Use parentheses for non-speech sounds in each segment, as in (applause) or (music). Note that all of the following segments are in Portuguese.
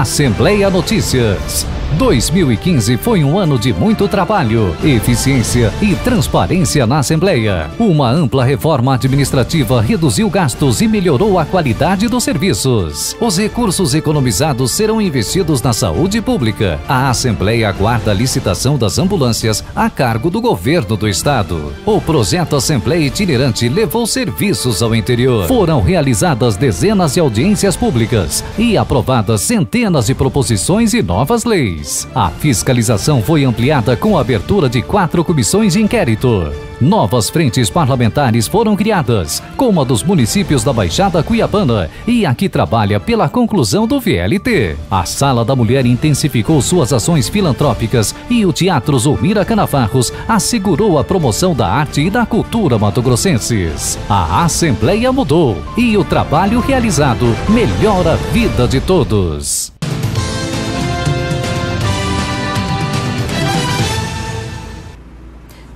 Assembleia Notícias. 2015 foi um ano de muito trabalho, eficiência e transparência na Assembleia. Uma ampla reforma administrativa reduziu gastos e melhorou a qualidade dos serviços. Os recursos economizados serão investidos na saúde pública. A Assembleia aguarda a licitação das ambulâncias a cargo do governo do estado. O projeto Assembleia Itinerante levou serviços ao interior. Foram realizadas dezenas de audiências públicas e aprovadas centenas de proposições e novas leis. A fiscalização foi ampliada com a abertura de quatro comissões de inquérito. Novas frentes parlamentares foram criadas, como a dos municípios da Baixada Cuiabana e a que trabalha pela conclusão do VLT. A Sala da Mulher intensificou suas ações filantrópicas e o Teatro Zulmira Canavarros assegurou a promoção da arte e da cultura matogrossenses. A Assembleia mudou e o trabalho realizado melhora a vida de todos.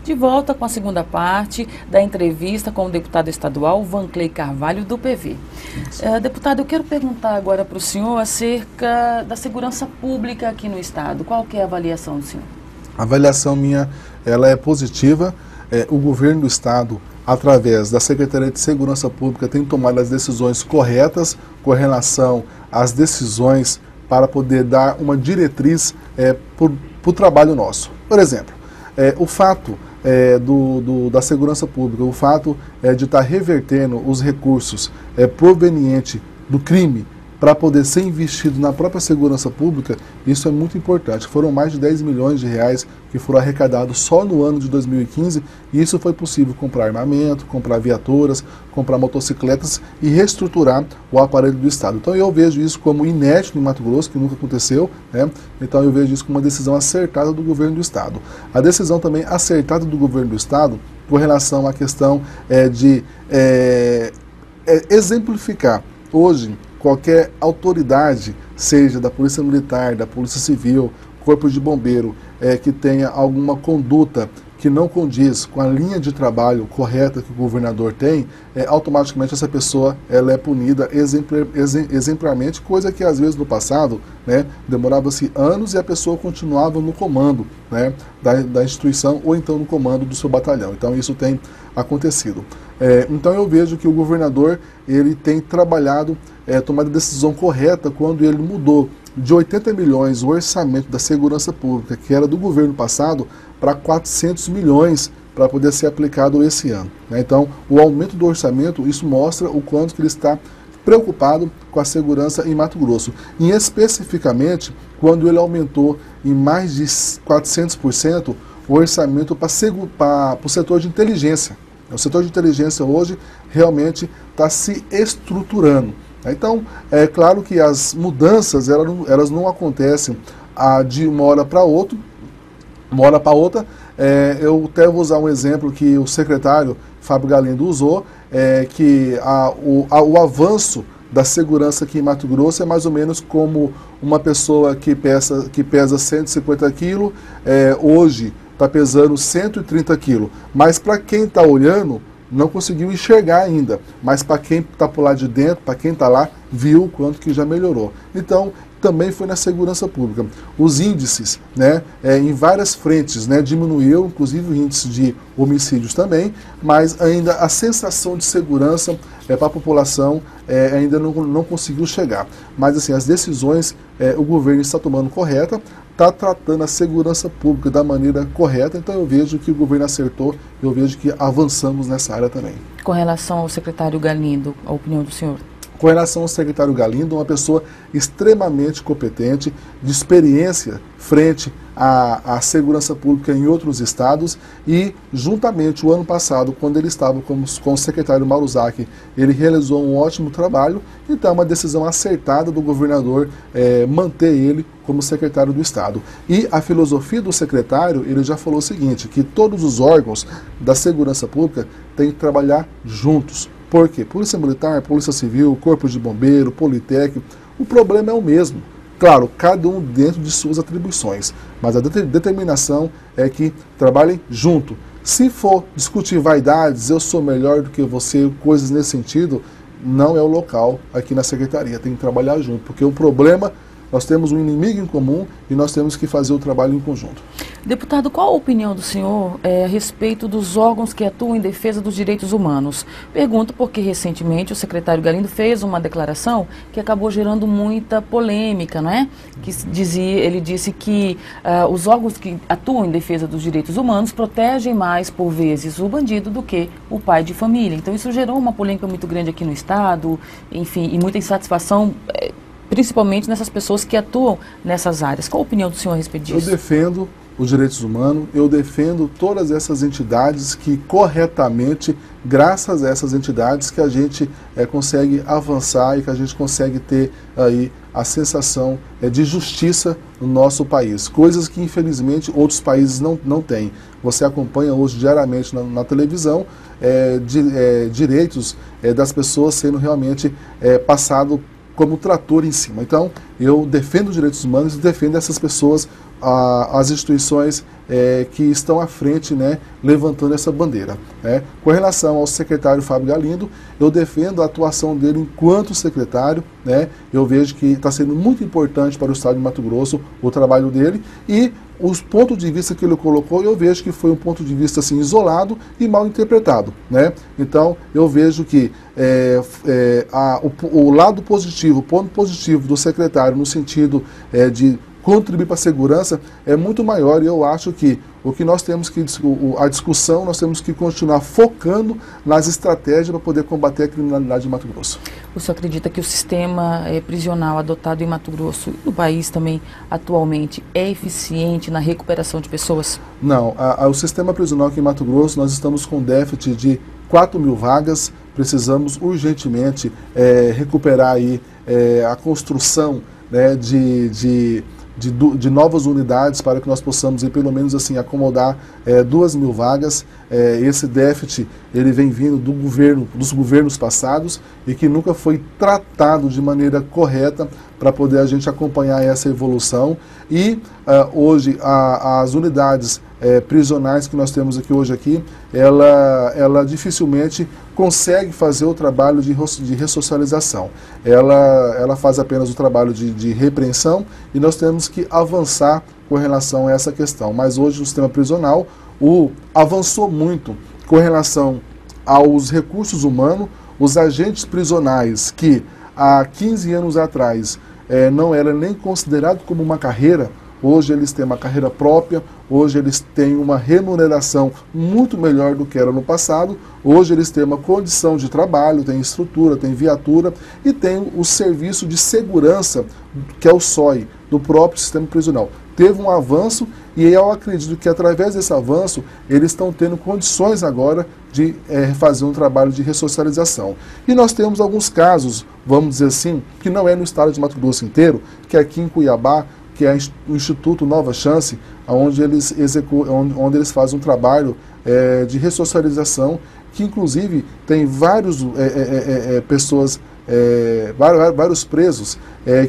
De volta com a segunda parte da entrevista com o deputado estadual Vanclay Carvalho, do PV. Uh, eh, deputado, eu quero perguntar agora para o senhor acerca da segurança pública aqui no estado. Qual que é a avaliação do senhor? A avaliação minha ela é positiva. É, o governo do estado, através da Secretaria de Segurança Pública, tem tomado as decisões corretas com relação às decisões para poder dar uma diretriz é, para o trabalho nosso. Por exemplo, é, o fato é, do, do, da segurança pública, o fato é, de estar tá revertendo os recursos é, provenientes do crime para poder ser investido na própria segurança pública, isso é muito importante. Foram mais de 10 milhões de reais que foram arrecadados só no ano de 2015 e isso foi possível comprar armamento, comprar viaturas, comprar motocicletas e reestruturar o aparelho do Estado. Então eu vejo isso como inédito em Mato Grosso, que nunca aconteceu, né? então eu vejo isso como uma decisão acertada do governo do Estado. A decisão também acertada do governo do Estado com relação à questão é, de é, é, exemplificar hoje qualquer autoridade, seja da Polícia Militar, da Polícia Civil, Corpo de Bombeiro, é, que tenha alguma conduta que não condiz com a linha de trabalho correta que o governador tem, é, automaticamente essa pessoa ela é punida exemplar, exemplarmente, coisa que às vezes no passado né, demorava-se anos e a pessoa continuava no comando né, da, da instituição ou então no comando do seu batalhão. Então isso tem acontecido. É, então eu vejo que o governador ele tem trabalhado, é, tomado a decisão correta quando ele mudou de 80 milhões o orçamento da segurança pública, que era do governo passado, para 400 milhões para poder ser aplicado esse ano. Né? Então, o aumento do orçamento, isso mostra o quanto que ele está preocupado com a segurança em Mato Grosso. E especificamente, quando ele aumentou em mais de 400% o orçamento para o setor de inteligência. O setor de inteligência hoje realmente está se estruturando. Então, é claro que as mudanças elas não, elas não acontecem ah, de uma hora para outra, uma hora para outra. É, eu até vou usar um exemplo que o secretário Fábio Galindo usou, é, que a, o, a, o avanço da segurança aqui em Mato Grosso é mais ou menos como uma pessoa que pesa, que pesa 150 quilos, é, hoje está pesando 130 quilos. Mas para quem está olhando, não conseguiu enxergar ainda. Mas para quem está por lá de dentro, para quem está lá, viu o quanto que já melhorou. Então, também foi na segurança pública. Os índices, né, é, em várias frentes, né, diminuiu, inclusive o índice de homicídios também, mas ainda a sensação de segurança é, para a população é, ainda não, não conseguiu chegar. Mas assim, as decisões é, o governo está tomando correta, está tratando a segurança pública da maneira correta, então eu vejo que o governo acertou, eu vejo que avançamos nessa área também. Com relação ao secretário Galindo, a opinião do senhor? Com relação ao secretário Galindo, uma pessoa extremamente competente, de experiência frente à, à, segurança pública em outros estados e, juntamente, o ano passado, quando ele estava com, com o secretário Maruzaki, ele realizou um ótimo trabalho, então é uma decisão acertada do governador é, manter ele como secretário do Estado. E a filosofia do secretário, ele já falou o seguinte, que todos os órgãos da segurança pública têm que trabalhar juntos, por quê? Polícia Militar, Polícia Civil, Corpo de Bombeiro, Politécnico, o problema é o mesmo. Claro, cada um dentro de suas atribuições, mas a determinação é que trabalhem junto. Se for discutir vaidades, eu sou melhor do que você, coisas nesse sentido, não é o local aqui na secretaria, tem que trabalhar junto, porque o problema nós temos um inimigo em comum e nós temos que fazer o trabalho em conjunto. Deputado, qual a opinião do senhor é, a respeito dos órgãos que atuam em defesa dos direitos humanos? Pergunto porque recentemente o secretário Galindo fez uma declaração que acabou gerando muita polêmica, não é? Que dizia, ele disse que uh, os órgãos que atuam em defesa dos direitos humanos protegem mais, por vezes, o bandido do que o pai de família. Então isso gerou uma polêmica muito grande aqui no Estado, enfim, e muita insatisfação. Eh, principalmente nessas pessoas que atuam nessas áreas. Qual a opinião do senhor a respeito disso? Eu defendo os direitos humanos, eu defendo todas essas entidades que corretamente, graças a essas entidades, que a gente é, consegue avançar e que a gente consegue ter aí a sensação é, de justiça no nosso país. Coisas que infelizmente outros países não, não têm. Você acompanha hoje diariamente na, na televisão é, de, direitos das pessoas sendo realmente passado como trator em cima. Então, eu defendo os direitos humanos e defendo essas pessoas a, as instituições é, que estão à frente, né, levantando essa bandeira. Né. Com relação ao secretário Fábio Galindo, eu defendo a atuação dele enquanto secretário, né, eu vejo que está sendo muito importante para o Estado de Mato Grosso o trabalho dele e os pontos de vista que ele colocou, eu vejo que foi um ponto de vista assim, isolado e mal interpretado. Né? Então, eu vejo que é, é, a, o, o, lado positivo, o ponto positivo do secretário, no sentido é, de contribuir para a segurança é muito maior e eu acho que o que nós temos que, a discussão, nós temos que continuar focando nas estratégias para poder combater a criminalidade em Mato Grosso. O senhor acredita que o sistema é, prisional adotado em Mato Grosso e no país também atualmente é eficiente na recuperação de pessoas? Não, a, a, o sistema prisional aqui em Mato Grosso nós estamos com déficit de 4 mil vagas, precisamos urgentemente é, recuperar aí é, a construção né, de, de de, de, novas unidades para que nós possamos, pelo menos assim, acomodar é, duas mil vagas. É, esse déficit ele vem vindo do governo, dos governos passados e que nunca foi tratado de maneira correta para poder a gente acompanhar essa evolução. E uh, hoje a, as unidades é, prisionais que nós temos aqui hoje aqui, ela, ela dificilmente consegue fazer o trabalho de, de ressocialização. Ela, ela faz apenas o trabalho de, de repreensão e nós temos que avançar com relação a essa questão. Mas hoje o sistema prisional o, avançou muito com relação aos recursos humanos, os agentes prisionais que há 15 anos atrás é, não era nem considerado como uma carreira, Hoje eles têm uma carreira própria, hoje eles têm uma remuneração muito melhor do que era no passado, hoje eles têm uma condição de trabalho, têm estrutura, têm viatura e têm o serviço de segurança, que é o SOI, do próprio sistema prisional. Teve um avanço e eu acredito que através desse avanço eles estão tendo condições agora de é, fazer um trabalho de ressocialização. E nós temos alguns casos, vamos dizer assim, que não é no estado de Mato Grosso inteiro, que é aqui em Cuiabá que é o Instituto Nova Chance, onde eles, onde, onde eles fazem um trabalho é, de ressocialização, que inclusive tem vários é, é, é, é pessoas, é, vários, vários, presos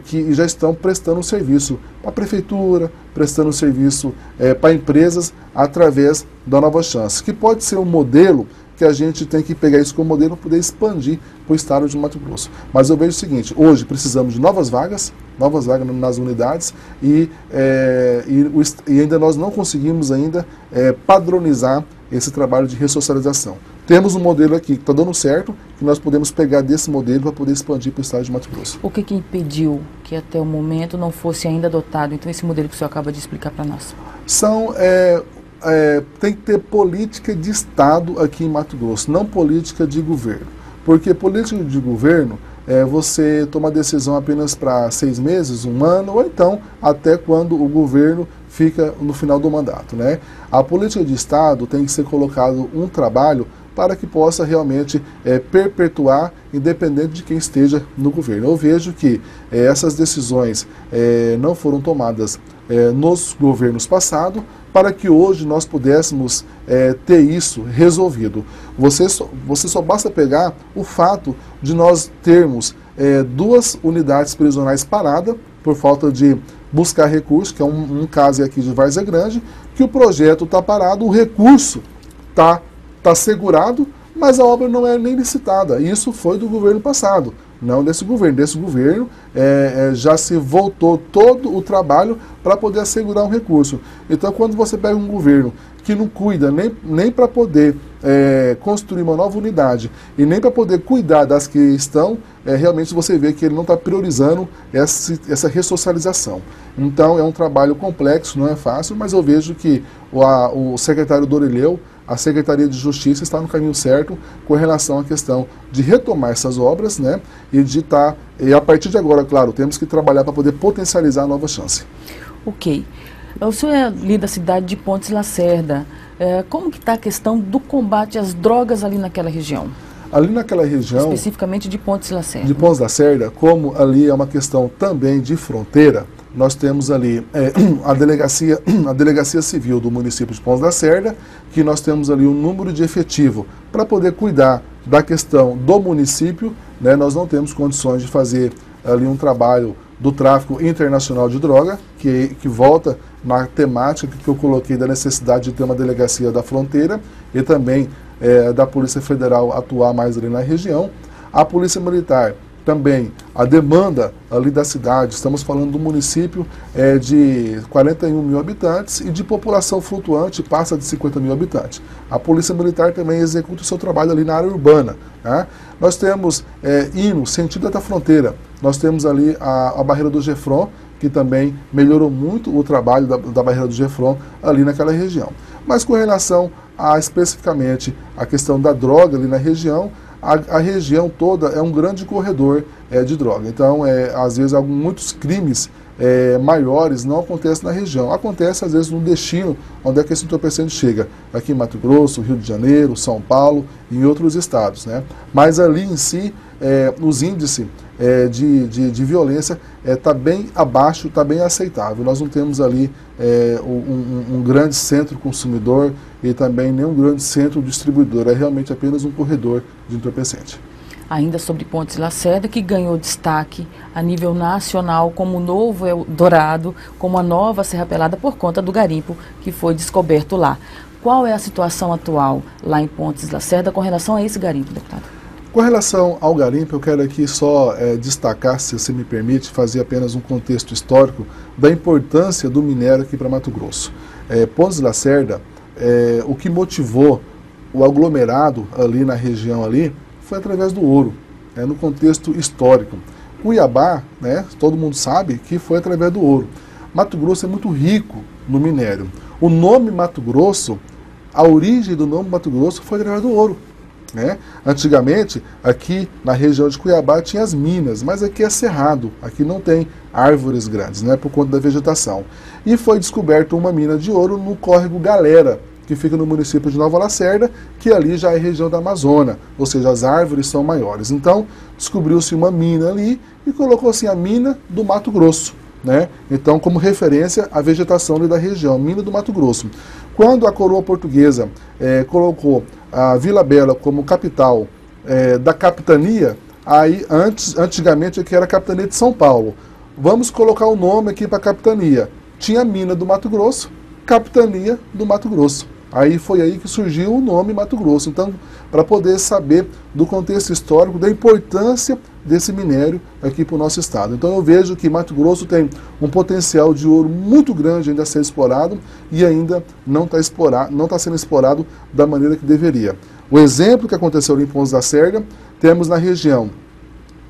que já estão prestando serviço para a prefeitura, prestando serviço para empresas através da Nova Chance, que pode ser um modelo que a gente tem que pegar isso como modelo para poder expandir para o estado de Mato Grosso. Mas eu vejo o seguinte, hoje precisamos de novas vagas, novas vagas nas unidades e, é, e, e ainda nós não conseguimos ainda é, padronizar esse trabalho de ressocialização. Temos um modelo aqui que está dando certo, que nós podemos pegar desse modelo para poder expandir para o estado de Mato Grosso. O que, que impediu que até o momento não fosse ainda adotado, então, esse modelo que o senhor acaba de explicar para nós? São é, é, tem que ter política de Estado aqui em Mato Grosso, não política de governo. Porque política de governo é você toma decisão apenas para seis meses, um ano, ou então até quando o governo fica no final do mandato. Né? A política de Estado tem que ser colocado um trabalho para que possa realmente é, perpetuar, independente de quem esteja no governo. Eu vejo que é, essas decisões é, não foram tomadas é, nos governos passados, para que hoje nós pudéssemos é, ter isso resolvido. Você só, você só basta pegar o fato de nós termos é, duas unidades prisionais paradas por falta de buscar recurso, que é um, um caso aqui de Várzea Grande, que o projeto está parado, o recurso está tá segurado, mas a obra não é nem licitada. Isso foi do governo passado. Não desse governo. Desse governo é, é, já se voltou todo o trabalho para poder assegurar um recurso. Então, quando você pega um governo que não cuida nem, nem para poder é, construir uma nova unidade e nem para poder cuidar das que estão, é, realmente você vê que ele não está priorizando essa, essa ressocialização. Então é um trabalho complexo, não é fácil, mas eu vejo que o, a, o secretário Dorileu, a Secretaria de Justiça está no caminho certo com relação à questão de retomar essas obras né, e de estar, tá, e a partir de agora, claro, temos que trabalhar para poder potencializar a nova chance. Ok. O senhor é ali da cidade de Pontes Lacerda. É, como que está a questão do combate às drogas ali naquela região? Ali naquela região... Especificamente de Pontes Lacerda. De Pontes Lacerda, como ali é uma questão também de fronteira, nós temos ali é, (clears throat) a, delegacia, (clears throat) a delegacia civil do município de Pontes Lacerda, que nós temos ali um número de efetivo para poder cuidar da questão do município. Né, nós não temos condições de fazer ali um trabalho do tráfico internacional de droga, que, que volta na temática que eu coloquei da necessidade de ter uma delegacia da fronteira e também é, da Polícia Federal atuar mais ali na região. A Polícia Militar também, a demanda ali da cidade, estamos falando do município é, de 41 mil habitantes e de população flutuante passa de 50 mil habitantes. A Polícia Militar também executa o seu trabalho ali na área urbana. Né? Nós temos é, hino, sentido da fronteira, nós temos ali a, a barreira do Gefron, que também melhorou muito o trabalho da, da barreira do Gefron ali naquela região. Mas com relação a especificamente a questão da droga ali na região, a, a região toda é um grande corredor é, de droga. Então, é, às vezes, muitos crimes é, maiores não acontecem na região. Acontece, às vezes, no destino onde é que esse entorpecente chega. Aqui em Mato Grosso, Rio de Janeiro, São Paulo e em outros estados. Né? Mas ali em si, é, os índices é, de, de, de, violência está é, bem abaixo, está bem aceitável. Nós não temos ali é, um, um, grande centro consumidor e também nenhum grande centro distribuidor, é realmente apenas um corredor de entorpecente. Ainda sobre Pontes Lacerda, que ganhou destaque a nível nacional como novo Eldorado, como a nova Serra Pelada, por conta do garimpo que foi descoberto lá. Qual é a situação atual lá em Pontes Lacerda com relação a esse garimpo, deputado? Com relação ao garimpo, eu quero aqui só é, destacar, se você me permite, fazer apenas um contexto histórico da importância do minério aqui para Mato Grosso. É, Pontes Lacerda, é, o que motivou o aglomerado ali na região ali foi através do ouro, né, no contexto histórico. Cuiabá, né, todo mundo sabe que foi através do ouro. Mato Grosso é muito rico no minério. O nome Mato Grosso, a origem do nome Mato Grosso foi através do ouro. Né? Antigamente, aqui na região de Cuiabá tinha as minas, mas aqui é cerrado, aqui não tem árvores grandes, né, por conta da vegetação. E foi descoberto uma mina de ouro no córrego Galera, que fica no município de Nova Lacerda, que ali já é região da Amazônia, ou seja, as árvores são maiores. Então, descobriu-se uma mina ali e colocou assim a mina do Mato Grosso. Né? Então, como referência à vegetação da região, mina do Mato Grosso. Quando a coroa portuguesa é, colocou a Vila Bela como capital é, da capitania, aí antes, antigamente aqui era a capitania de São Paulo. Vamos colocar o nome aqui para capitania. Tinha a mina do Mato Grosso, capitania do Mato Grosso. Aí foi aí que surgiu o nome Mato Grosso. Então, para poder saber do contexto histórico, da importância desse minério aqui para o nosso estado. Então eu vejo que Mato Grosso tem um potencial de ouro muito grande ainda a ser explorado e ainda não está não está sendo explorado da maneira que deveria. O exemplo que aconteceu em Pontos da Serra, temos na região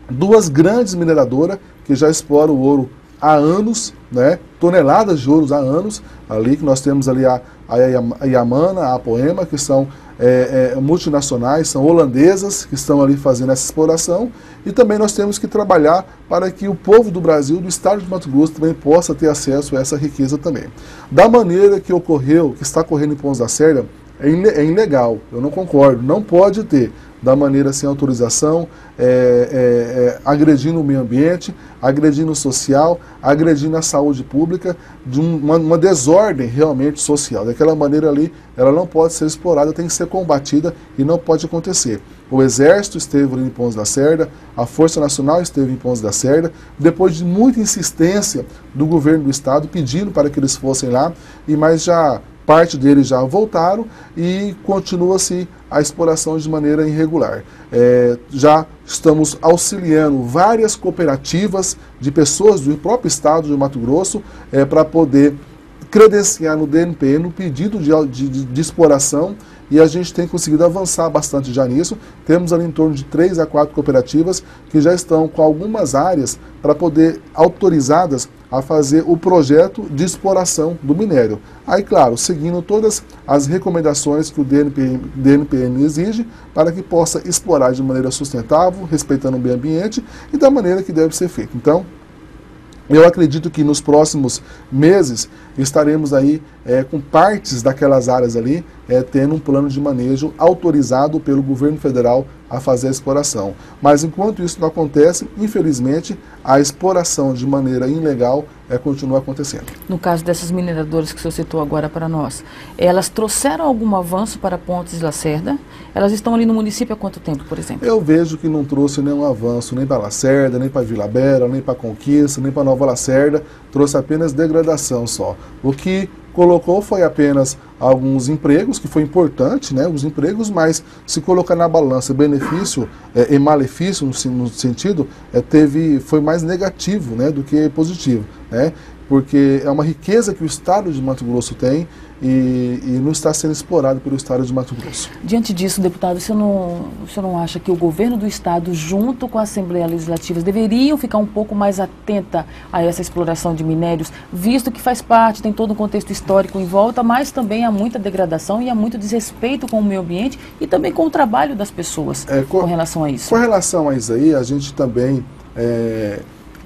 duas grandes mineradoras que já exploram ouro há anos, né, toneladas de ouro há anos, ali que nós temos ali a, a Yamana, a Poema, que são é, é, multinacionais, são holandesas que estão ali fazendo essa exploração e também nós temos que trabalhar para que o povo do Brasil, do estado de Mato Grosso, também possa ter acesso a essa riqueza também. Da maneira que ocorreu, que está ocorrendo em Pontos da Serra, é, é ilegal, eu não concordo, não pode ter da maneira sem autorização, é, é, é, agredindo o meio ambiente, agredindo o social, agredindo a saúde pública, de um, uma, uma, desordem realmente social. Daquela maneira ali, ela não pode ser explorada, tem que ser combatida e não pode acontecer. O Exército esteve ali em Pontos da Cerda, a Força Nacional esteve em Pontos da Cerda, depois de muita insistência do governo do Estado pedindo para que eles fossem lá, e mais já parte deles já voltaram e continua-se a exploração de maneira irregular. É, já estamos auxiliando várias cooperativas de pessoas do próprio estado de Mato Grosso é, para poder credenciar no DNPN o pedido de, de, de exploração e a gente tem conseguido avançar bastante já nisso. Temos ali em torno de três a quatro cooperativas que já estão com algumas áreas para poder autorizadas a fazer o projeto de exploração do minério. Aí, claro, seguindo todas as recomendações que o DNPM, DNPM exige para que possa explorar de maneira sustentável, respeitando o meio ambiente e da maneira que deve ser feito. Então, eu acredito que nos próximos meses estaremos aí é, com partes daquelas áreas ali é, tendo um plano de manejo autorizado pelo governo federal a fazer a exploração. Mas enquanto isso não acontece, infelizmente, a exploração de maneira ilegal é, continua acontecendo. No caso dessas mineradoras que o senhor citou agora para nós, elas trouxeram algum avanço para Pontes e Lacerda? Elas estão ali no município há quanto tempo, por exemplo? Eu vejo que não trouxe nenhum avanço, nem para Lacerda, nem para Vila Bela, nem para Conquista, nem para Nova Lacerda, trouxe apenas degradação só. O que colocou foi apenas alguns empregos, que foi importante, né, os empregos, mas se colocar na balança benefício é, e malefício, no, no sentido, é, teve, foi mais negativo né, do que positivo. Né? porque é uma riqueza que o Estado de Mato Grosso tem e, e, não está sendo explorado pelo Estado de Mato Grosso. Diante disso, deputado, você não, você não acha que o governo do Estado, junto com a Assembleia Legislativa, deveriam ficar um pouco mais atenta a essa exploração de minérios, visto que faz parte, tem todo um contexto histórico em volta, mas também há muita degradação e há muito desrespeito com o meio ambiente e também com o trabalho das pessoas é, com, com, relação a isso? Com relação a isso aí, a gente também, é,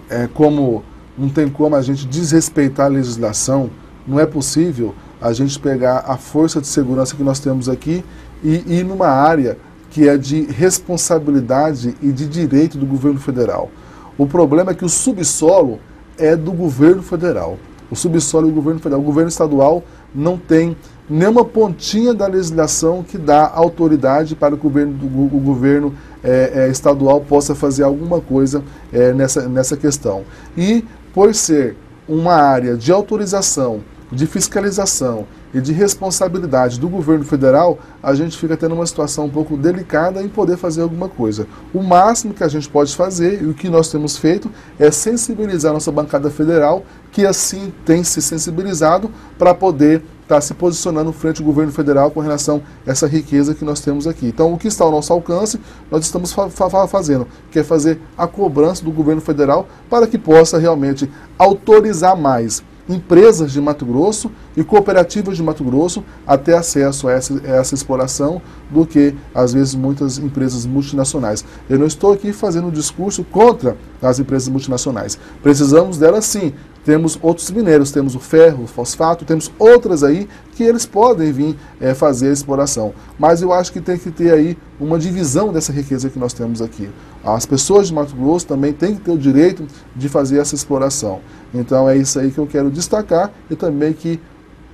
é como não tem como a gente desrespeitar a legislação, não é possível a gente pegar a força de segurança que nós temos aqui e ir numa área que é de responsabilidade e de direito do governo federal. O problema é que o subsolo é do governo federal. O subsolo é do governo federal. O governo estadual não tem nenhuma pontinha da legislação que dá autoridade para que o governo, o governo é, é, estadual possa fazer alguma coisa é, nessa, nessa questão. E por ser uma área de autorização, de fiscalização e de responsabilidade do governo federal, a gente fica tendo uma situação um pouco delicada em poder fazer alguma coisa. O máximo que a gente pode fazer, e o que nós temos feito, é sensibilizar a nossa bancada federal, que assim tem se sensibilizado para poder estar tá se posicionando frente ao governo federal com relação a essa riqueza que nós temos aqui. Então, o que está ao nosso alcance, nós estamos fa fa fazendo, que é fazer a cobrança do governo federal para que possa realmente autorizar mais empresas de Mato Grosso e cooperativas de Mato Grosso a ter acesso a essa, a essa, exploração do que, às vezes, muitas empresas multinacionais. Eu não estou aqui fazendo um discurso contra as empresas multinacionais. Precisamos delas sim, temos outros minérios, temos o ferro, o fosfato, temos outras aí que eles podem vir é, fazer a exploração. Mas eu acho que tem que ter aí uma divisão dessa riqueza que nós temos aqui. As pessoas de Mato Grosso também têm que ter o direito de fazer essa exploração. Então é isso aí que eu quero destacar e também que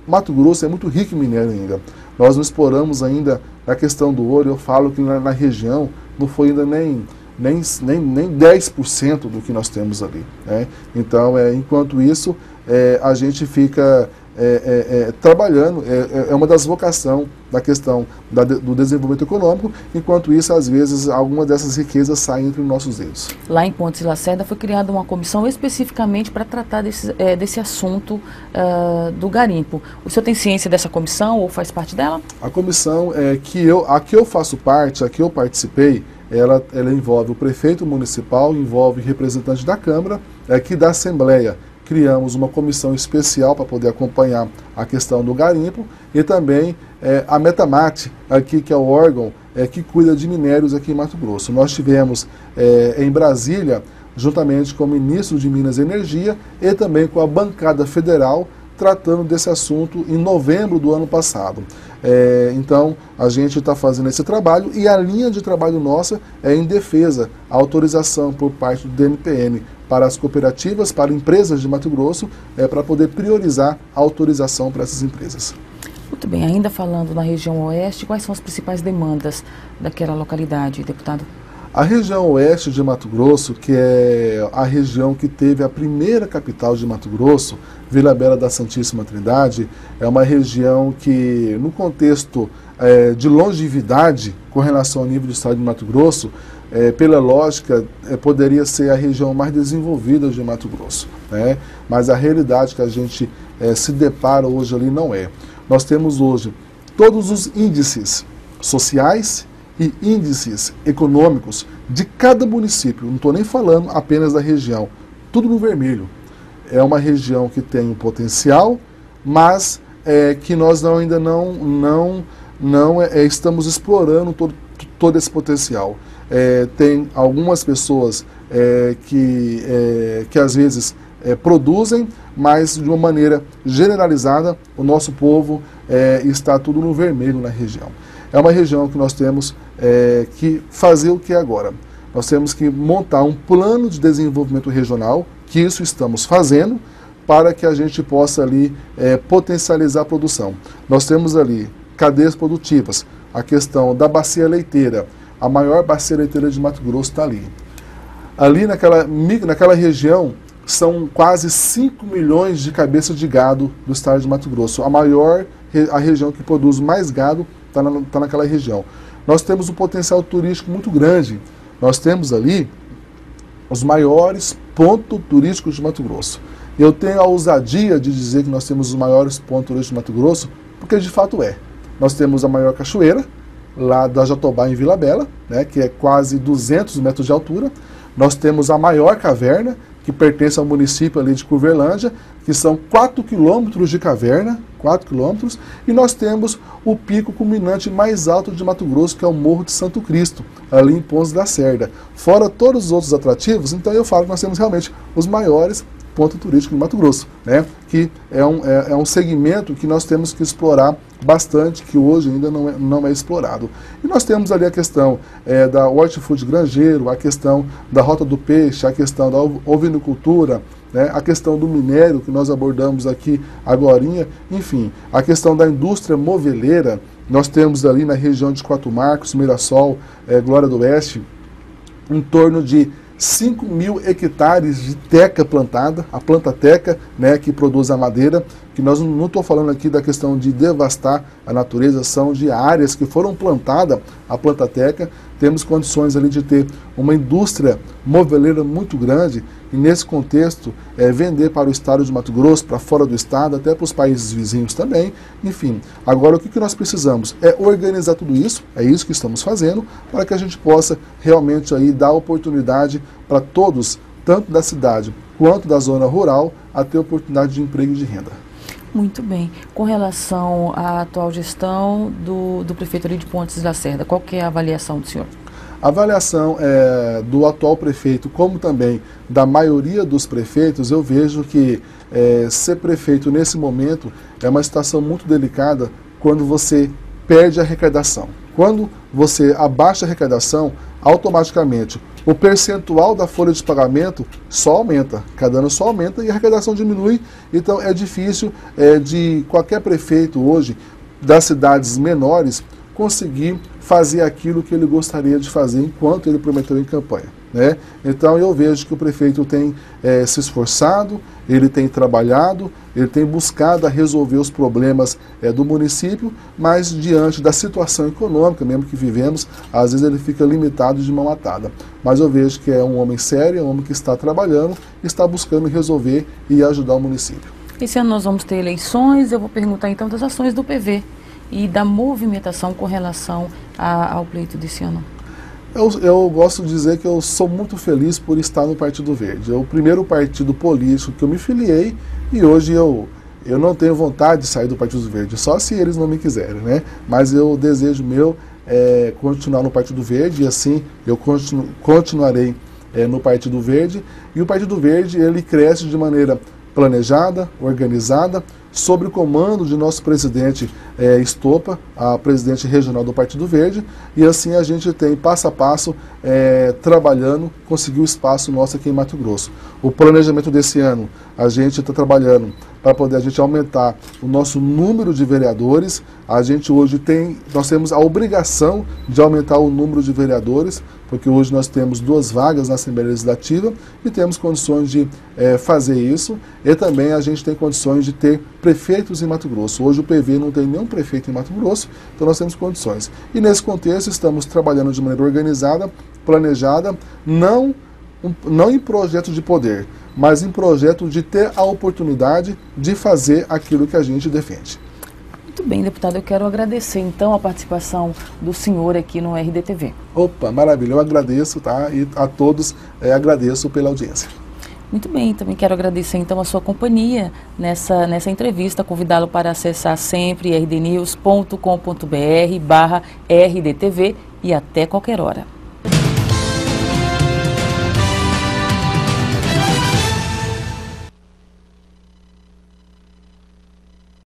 Mato Grosso é muito rico em minério ainda. Nós não exploramos ainda a questão do ouro, eu falo que na, na região não foi ainda nem nem, nem, nem 10% do que nós temos ali. Né? Então, é, enquanto isso, é, a gente fica é, é, é trabalhando, é, é, uma das vocações da questão da, do desenvolvimento econômico, enquanto isso, às vezes, alguma dessas riquezas saem entre os nossos dedos. Lá em Pontes Lacerda foi criada uma comissão especificamente para tratar desse, desse assunto uh, do garimpo. O senhor tem ciência dessa comissão ou faz parte dela? A comissão é, que eu, a que eu faço parte, a que eu participei, ela, ela envolve o prefeito municipal, envolve representantes da Câmara, aqui da Assembleia. Criamos uma comissão especial para poder acompanhar a questão do garimpo e também é, a Metamate, aqui que é o órgão é, que cuida de minérios aqui em Mato Grosso. Nós tivemos é, em Brasília, juntamente com o ministro de Minas e Energia e também com a bancada federal, tratando desse assunto em novembro do ano passado. É, então, a gente está fazendo esse trabalho e a linha de trabalho nossa é em defesa, a autorização por parte do DNPM para as cooperativas, para empresas de Mato Grosso, é, para poder priorizar a autorização para essas empresas. Muito bem, ainda falando na região oeste, quais são as principais demandas daquela localidade, deputado? A região oeste de Mato Grosso, que é a região que teve a primeira capital de Mato Grosso, Vila Bela da Santíssima Trindade, é uma região que, no contexto é, de longevidade com relação ao nível do estado de Mato Grosso, é, pela lógica, é, poderia ser a região mais desenvolvida de Mato Grosso. Né? Mas a realidade que a gente é, se depara hoje ali não é. Nós temos hoje todos os índices sociais e índices econômicos de cada município, não estou nem falando apenas da região, tudo no vermelho. É uma região que tem um potencial, mas é, que nós não, ainda não, não, não é, estamos explorando todo, todo esse potencial. É, tem algumas pessoas é, que, é, que às vezes é, produzem, mas de uma maneira generalizada, o nosso povo está tudo no vermelho na região. É uma região que nós temos é, que fazer o que agora? Nós temos que montar um plano de desenvolvimento regional, que isso estamos fazendo, para que a gente possa ali é, potencializar a produção. Nós temos ali cadeias produtivas, a questão da bacia leiteira, a maior bacia leiteira de Mato Grosso está ali. Ali naquela, naquela região são quase 5 milhões de cabeças de gado do estado de Mato Grosso. A maior, a região que produz mais gado está na, tá naquela região. Nós temos um potencial turístico muito grande. Nós temos ali os maiores pontos turísticos de Mato Grosso. Eu tenho a ousadia de dizer que nós temos os maiores pontos turísticos de Mato Grosso, porque de fato é. Nós temos a maior cachoeira, lá da Jatobá, em Vila Bela, né, que é quase 200 metros de altura. Nós temos a maior caverna, que pertence ao município ali de Curvelândia, que são 4 quilômetros de caverna, 4 quilômetros, e nós temos o pico culminante mais alto de Mato Grosso, que é o Morro de Santo Cristo, ali em Pontes da Cerda. Fora todos os outros atrativos, então eu falo que nós temos realmente os maiores ponto turístico de Mato Grosso, né? que é um, é, é, um segmento que nós temos que explorar bastante, que hoje ainda não é, não é explorado. E nós temos ali a questão é, da hortifruti grangeiro, a questão da rota do peixe, a questão da ovinocultura, né, a questão do minério que nós abordamos aqui agora, enfim, a questão da indústria moveleira, nós temos ali na região de Quatro Marcos, Mirassol, é, Glória do Oeste, em torno de 5 mil hectares de teca plantada, a planta teca, né, que produz a madeira, que nós não estou falando aqui da questão de devastar a natureza, são de áreas que foram plantadas a planta teca, temos condições ali de ter uma indústria moveleira muito grande e nesse contexto é, vender para o estado de Mato Grosso, para fora do estado, até para os países vizinhos também, enfim. Agora o que, que nós precisamos é organizar tudo isso, é isso que estamos fazendo, para que a gente possa realmente aí dar oportunidade para todos, tanto da cidade quanto da zona rural, a ter oportunidade de emprego e de renda. Muito bem. Com relação à atual gestão do, do prefeito de Pontes da Cerda, qual que é a avaliação do senhor? A avaliação é, do atual prefeito, como também da maioria dos prefeitos, eu vejo que é, ser prefeito nesse momento é uma situação muito delicada quando você perde a arrecadação. Quando você abaixa a arrecadação, automaticamente o percentual da folha de pagamento só aumenta, cada ano só aumenta e a arrecadação diminui. Então é difícil é, de qualquer prefeito hoje das cidades menores conseguir fazer aquilo que ele gostaria de fazer enquanto ele prometeu em campanha. Né? Então eu vejo que o prefeito tem é, se esforçado, ele tem trabalhado, ele tem buscado resolver os problemas é, do município, mas diante da situação econômica mesmo que vivemos, às vezes ele fica limitado de mão atada. Mas eu vejo que é um homem sério, é um homem que está trabalhando, está buscando resolver e ajudar o município. Esse ano nós vamos ter eleições, eu vou perguntar então das ações do PV e da movimentação com relação a, ao pleito desse ano. Eu, eu, gosto de dizer que eu sou muito feliz por estar no Partido Verde. É o primeiro partido político que eu me filiei e hoje eu, eu não tenho vontade de sair do Partido Verde, só se eles não me quiserem, né? Mas eu desejo meu é continuar no Partido Verde e assim eu continu, continuarei é, no Partido Verde. E o Partido Verde ele cresce de maneira planejada, organizada, sob o comando de nosso presidente é, Estopa, a presidente regional do Partido Verde, e assim a gente tem passo a passo é, trabalhando, conseguiu espaço nosso aqui em Mato Grosso. O planejamento desse ano, a gente está trabalhando para poder a gente aumentar o nosso número de vereadores. A gente hoje tem, nós temos a obrigação de aumentar o número de vereadores, porque hoje nós temos duas vagas na Assembleia Legislativa e temos condições de é, fazer isso. E também a gente tem condições de ter prefeitos em Mato Grosso. Hoje o PV não tem nenhum prefeito em Mato Grosso, então nós temos condições. E nesse contexto estamos trabalhando de maneira organizada, planejada, não, um, não em projeto de poder, mas em projeto de ter a oportunidade de fazer aquilo que a gente defende. Muito bem, deputado. Eu quero agradecer então a participação do senhor aqui no RDTV. Opa, maravilha. Eu agradeço, tá? E a todos é, agradeço pela audiência. Muito bem, também quero agradecer então a sua companhia nessa, nessa entrevista, convidá-lo para acessar sempre rdnews.com.br barra rdtv e até qualquer hora.